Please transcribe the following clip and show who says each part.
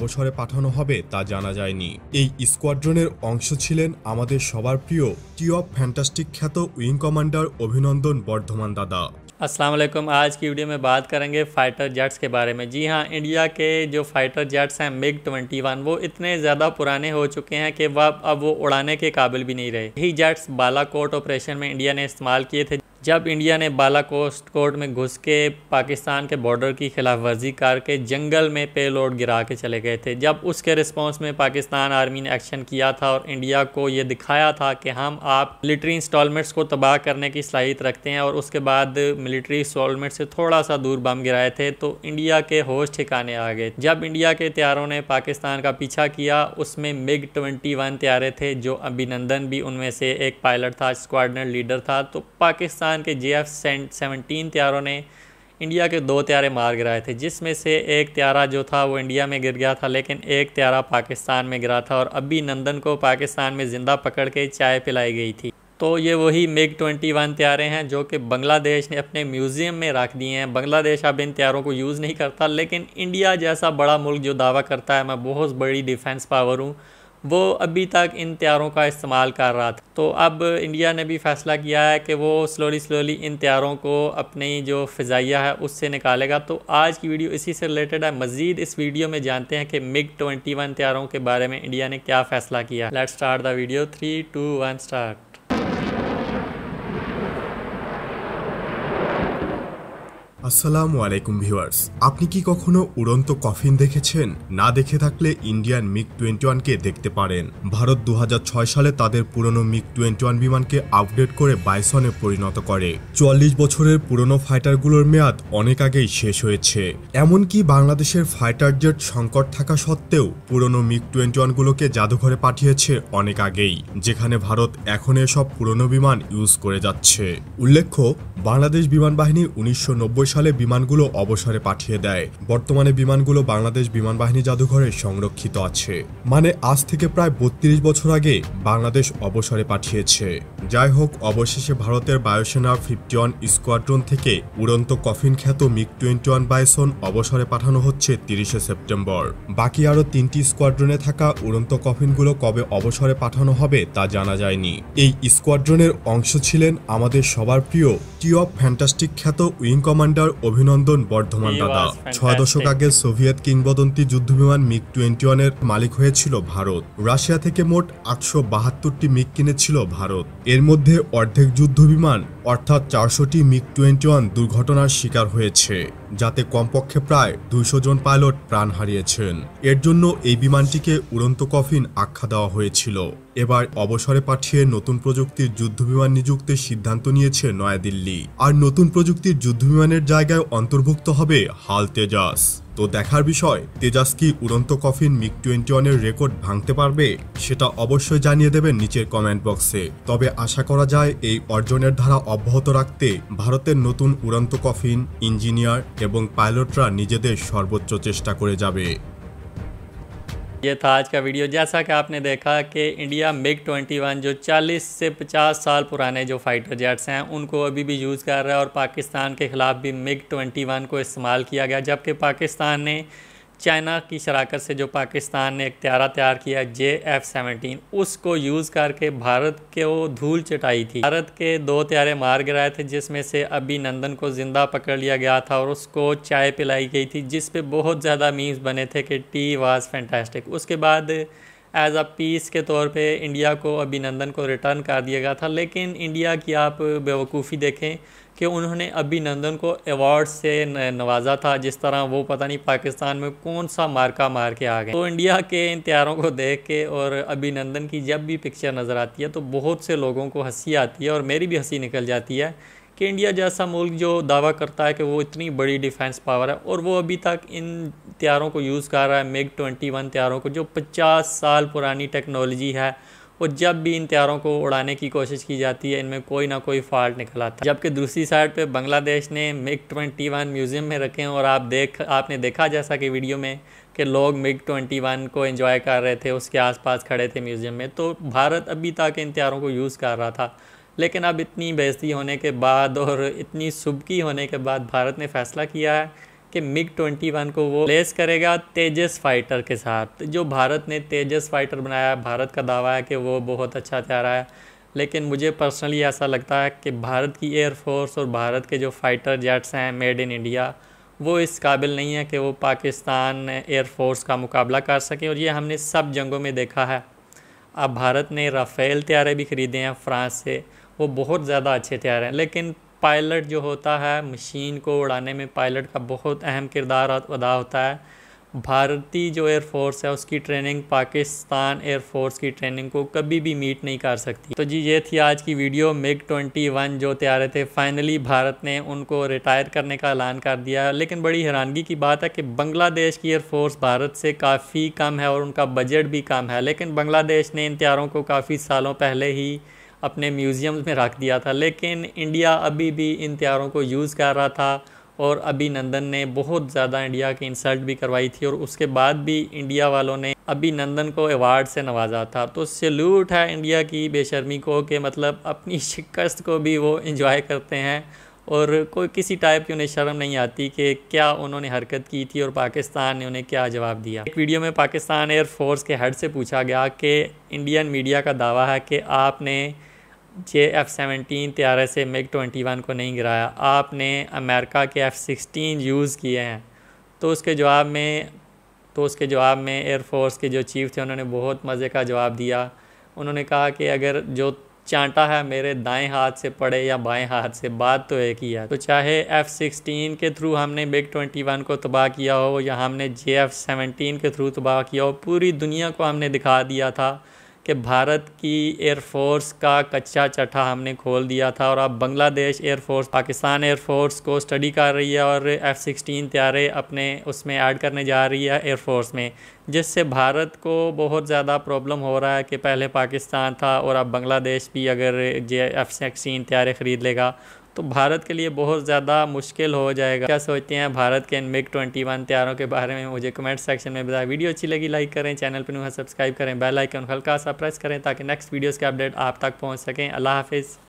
Speaker 1: অবসরে পাঠানো হবে তা জানা যায়নি এই স্কোয়াড্রনের অংশ ছিলেন আমাদের সবার প্রিয় টি অফ ফ্যান্টাস্টিক খ্যাত উইং কমান্ডার অভিনন্দন বর্ধমান দাদা
Speaker 2: अस्सलाम वालेकुम आज की वीडियो में बात करेंगे फ़ाइटर जेट्स के बारे में जी हाँ इंडिया के जो फ़ाइटर जेट्स हैं मिग 21 वो इतने ज़्यादा पुराने हो चुके हैं कि वह अब वो उड़ाने के काबिल भी नहीं रहे यही जेट्स बालाकोट ऑपरेशन में इंडिया ने इस्तेमाल किए थे जब इंडिया ने बालाकोस्ट कोट में घुस के पाकिस्तान के बॉर्डर की खिलाफ वर्जी करके जंगल में पे लोड गिरा के चले गए थे, जब उसके रिस्पॉन्स में पाकिस्तान आर्मी ने एक्शन किया था और इंडिया को ये दिखाया था कि हम आप मिलिट्री इंस्टॉलमेंट्स को तबाह करने की सलाहियत रखते हैं और उसके बाद मिलिट्री इंस्टॉलमेंट से थोड़ा सा दूर बम गिराए थे तो इंडिया के होश ठिकाने आ गए। जब इंडिया के त्यारों ने पाकिस्तान का पीछा किया, उसमें मिग ट्वेंटी वन त्यारे थे, जो अभिनंदन भी उनमें से एक पायलट था, स्क्वाडनर लीडर था तो पाकिस्तान पाकिस्तान के जे एफ़ सेवनटीन त्यारों ने इंडिया के दो त्यारे मार गिराए थे, जिसमें से एक त्यारा जो था वो इंडिया में गिर गया था, लेकिन एक त्यारा पाकिस्तान में गिरा था और अभी नंदन को पाकिस्तान में ज़िंदा पकड़ के चाय पिलाई गई थी। तो ये वही मिग 21 त्यारे हैं जो कि बांग्लादेश ने अपने म्यूज़ियम में रख दिए हैं। बांग्लादेश अब इन त्यारों को यूज़ नहीं करता, लेकिन इंडिया जैसा बड़ा मुल्क जो दावा करता है, मैं बहुत बड़ी डिफेंस पावर हूँ वो अभी तक इन त्यारों का इस्तेमाल कर रहा था। तो अब इंडिया ने भी फैसला किया है कि वो स्लोली स्लोली इन तैयारों को अपनी जो फ़िज़ाइया है उससे निकालेगा। तो आज की वीडियो इसी से रिलेटेड है। मज़ीद इस वीडियो में जानते हैं कि मिग ट्वेंटी वन त्यारों के बारे में इंडिया ने क्या फ़ैसला किया। Let start the video three two one start
Speaker 1: আসসালামু আলাইকুম ভিউয়ার্স। আপনি কি কখনো উড়ন্ত কফিন দেখেছেন? না দেখে থাকলে ইন্ডিয়ান মিগ টোয়েন্টি ওয়ানকে দেখতে পারেন। ভারত দু হাজার ছয় সালে তাদের পুরনো মিগ টোয়েন্টি ওয়ান বিমানকে আপডেট করে বাইসনে পরিণত করে। চুয়াল্লিশ বছরের পুরনো ফাইটারগুলোর মেয়াদ অনেক আগেই শেষ হয়েছে। এমনকি বাংলাদেশের ফাইটার জেট সংকট থাকা সত্ত্বেও পুরনো মিগ টোয়েন্টি ওয়ানগুলোকে জাদুঘরে পাঠিয়েছে অনেক আগেই, যেখানে ভারত এখন এসব পুরনো বিমান ইউজ করে যাচ্ছে। উল্লেখ্য, বাংলাদেশ বিমান বাহিনী উনিশশো নব্বই সালে বিমানগুলো অবসরে পাঠিয়ে দেয়। বর্তমানে বিমানগুলো বাংলাদেশ বিমান বাহিনী জাদুঘরে সংরক্ষিত আছে। মানে আজ থেকে প্রায় বত্রিশ বছর আগে বাংলাদেশ অবসরে পাঠিয়েছে। যাই হোক, অবশেষে ভারতের বায়ুসেনা ফিফটি ওয়ান স্কোয়াড্রন থেকে উড়ন্ত কফিন খ্যাত মিগ টোয়েন্টি ওয়ান বাইসন অবসরে পাঠানো হচ্ছে তিরিশে সেপ্টেম্বর। বাকি আরও তিনটি স্কোয়াড্রনে থাকা উড়ন্ত কফিনগুলো কবে অবসরে পাঠানো হবে তা জানা যায়নি। এই স্কোয়াড্রনের অংশ ছিলেন আমাদের সবার প্রিয় টি অফ ফ্যান্টাস্টিক খ্যাত wing commander commander Abhinandan Varthaman দাদা। ছয় দশক আগে সোভিয়েত কিংবদন্তি যুদ্ধবিমান মিগ টোয়েন্টি ওয়ানের মালিক হয়েছিল ভারত। রাশিয়া থেকে মোট আটশো বাহাত্তরটি মিগ কিনেছিল ভারত। এর মধ্যে অর্ধেক যুদ্ধবিমান অর্থাৎ চারশোটি মিগ টোয়েন্টি ওয়ান দুর্ঘটনার শিকার হয়েছে। যাতে কমপক্ষে প্রায় দুইশো জন পাইলট প্রাণ হারিয়েছেন। এর জন্য এই বিমানটিকে উড়ন্ত কফিন আখ্যা দেওয়া হয়েছিল। এবার অবসরে পাঠিয়ে নতুন প্রযুক্তির যুদ্ধবিমান নিযুক্তের সিদ্ধান্ত নিয়েছে নয়াদিল্লি। আর নতুন প্রযুক্তির যুদ্ধবিমানের জায়গায় অন্তর্ভুক্ত হবে হাল তেজাস। তো দেখার বিষয়, তেজাস কি উড়ন্ত কফিন মিক টোয়েন্টি ওয়ানের রেকর্ড ভাঙতে পারবে? সেটা অবশ্যই জানিয়ে দেবেন নিচের কমেন্ট বক্সে। তবে আশা করা যায়, এই অর্জনের ধারা অব্যাহত রাখতে ভারতের নতুন উড়ন্ত কফিন, ইঞ্জিনিয়ার এবং পাইলটরা নিজেদের সর্বোচ্চ চেষ্টা করে যাবে।
Speaker 2: ये था आज का वीडियो। जैसा कि आपने देखा कि इंडिया मिग 21 जो 40 से 50 साल पुराने जो फाइटर जेट्स हैं, उनको अभी भी यूज़ कर रहा है और पाकिस्तान के ख़िलाफ़ भी मिग 21 को इस्तेमाल किया गया, जबकि पाकिस्तान ने चाइना की शराकत से जो पाकिस्तान ने एक त्यारा तैयार किया जे एफ़ सेवनटीन, उसको यूज़ करके भारत के वो धूल चटाई थी। भारत के दो त्यारे मार गिराए थे, जिसमें से अभी नंदन को ज़िंदा पकड़ लिया गया था और उसको चाय पिलाई गई थी, जिस पे बहुत ज़्यादा मीम्स बने थे कि टी वाज फैंटास्टिक। उसके बाद एज अ पीस के तौर पे इंडिया को, अभिनंदन को रिटर्न कर दिया गया था। लेकिन इंडिया की आप बेवकूफ़ी देखें कि उन्होंने अभिनंदन को अवार्ड से नवाजा था, जिस तरह वो पता नहीं पाकिस्तान में कौन सा मार्का मार के आ गए। तो इंडिया के इन त्यारों को देख के और अभिनंदन की जब भी पिक्चर नज़र आती है तो बहुत से लोगों को हँसी आती है और मेरी भी हँसी निकल जाती है कि इंडिया जैसा मुल्क जो दावा करता है कि वो इतनी बड़ी डिफेंस पावर है और वो अभी तक इन त्यारों को यूज़ कर रहा है, मिग ट्वेंटी वन त्यारों को, जो पचास साल पुरानी टेक्नोलॉजी है और जब भी इन त्यारों को उड़ाने की कोशिश की जाती है, इनमें कोई ना कोई फॉल्ट निकल आता है। जबकि दूसरी साइड पे बांग्लादेश ने मिग ट्वेंटी वन म्यूज़ियम में रखे हैं और आप देख, आपने देखा जैसा कि वीडियो में कि लोग मिग ट्वेंटी वन को एंजॉय कर रहे थे, उसके आसपास खड़े थे म्यूज़ियम में। तो भारत अभी तक इन त्यारों को यूज़ कर रहा था। लेकिन अब इतनी बेजती होने के बाद और इतनी सुबकी होने के बाद भारत ने फ़ैसला किया है कि मिग 21 को वो लेस करेगा तेजस फाइटर के साथ। जो भारत ने तेजस फाइटर बनाया, भारत का दावा है कि वो बहुत अच्छा हथियार है। लेकिन मुझे पर्सनली ऐसा लगता है कि भारत की एयरफोर्स और भारत के जो फाइटर जेट्स हैं मेड इन इंडिया वो इस काबिल नहीं है कि वो पाकिस्तान एयरफोर्स का मुकाबला कर सकें और ये हमने सब जंगों में देखा है। अब भारत ने राफ़ेल त्यारे भी ख़रीदे हैं फ्रांस से। वो बहुत ज़्यादा अच्छे तैयार हैं। लेकिन पायलट जो होता है, मशीन को उड़ाने में पायलट का बहुत अहम किरदार अदा होता है। भारतीय जो एयरफोर्स है, उसकी ट्रेनिंग पाकिस्तान एयरफोर्स की ट्रेनिंग को कभी भी मीट नहीं कर सकती। तो जी, ये थी आज की वीडियो। मिग 21 जो तैयार थे, फाइनली भारत ने उनको रिटायर करने का ऐलान कर दिया लेकिन बड़ी हैरानगी की बात है कि बांग्लादेश की एयरफोर्स भारत से काफ़ी कम है और उनका बजट भी कम है। लेकिन बांग्लादेश ने इन तैयारों को काफ़ी सालों पहले ही अपने म्यूज़ियम्स में रख दिया था। लेकिन इंडिया अभी भी इन त्यारों को यूज़ कर रहा था और अभिनंदन ने बहुत ज़्यादा इंडिया की इंसल्ट भी करवाई थी और उसके बाद भी इंडिया वालों ने अभिनंदन को अवार्ड से नवाजा था। तो सल्यूट है इंडिया की बेशर्मी को कि मतलब अपनी शिकस्त को भी वो इंजॉय करते हैं और कोई किसी टाइप की उन्हें शर्म नहीं आती कि क्या उन्होंने हरकत की थी और पाकिस्तान ने उन्हें क्या जवाब दिया। एक वीडियो में पाकिस्तान एयरफोर्स के हेड से पूछा गया कि इंडियन मीडिया का दावा है कि आपने जे एफ़ सेवनटीन त्यारे से मिग ट्वेंटी वन को नहीं गिराया। आपने अमेरिका के एफ़ सिक्सटीन यूज़ किए हैं। तो उसके जवाब में तो उसके जवाब में एयरफोर्स के जो चीफ थे, उन्होंने बहुत मज़े का जवाब दिया। उन्होंने कहा कि अगर जो चांटा है मेरे दाएँ हाथ से पड़े या बाएँ हाथ से, बात तो एक ही है। तो चाहे एफ़ सिक्सटीन के थ्रू हमने मिग ट्वेंटी वन को तबाह किया हो या हमने जे एफ़ सेवनटीन के थ्रू तबाह किया हो, पूरी दुनिया को हमने दिखा दिया था। कि भारत की एयरफोर्स का कच्चा चटा हमने खोल दिया था और अब Bangladesh air force Pakistan air force को स्टडी कर रही है और एफ़ सिक्सटीन त्यारे अपने उसमें ऐड करने जा रही है एयरफोर्स में, जिससे भारत को बहुत ज़्यादा प्रॉब्लम हो रहा है कि पहले पाकिस्तान था और अब बांग्लादेश भी अगर जे एफ़ सिक्सटीन त्यारे ख़रीद लेगा तो भारत के लिए बहुत ज़्यादा मुश्किल हो जाएगा। क्या सोचते हैं भारत के मिग ट्वेंटी वन तैयारों के बारे में? मुझे कमेंट सेक्शन में बताएँ। वीडियो अच्छी लगी लाइक करें चैनल पर नुआ सब्सक्राइब करें बेल आइकन हल्का सा प्रेस करें ताकि नेक्स्ट वीडियोज़ के अपडेट आप तक पहुँच सकें। अल्लाह हाफिज़।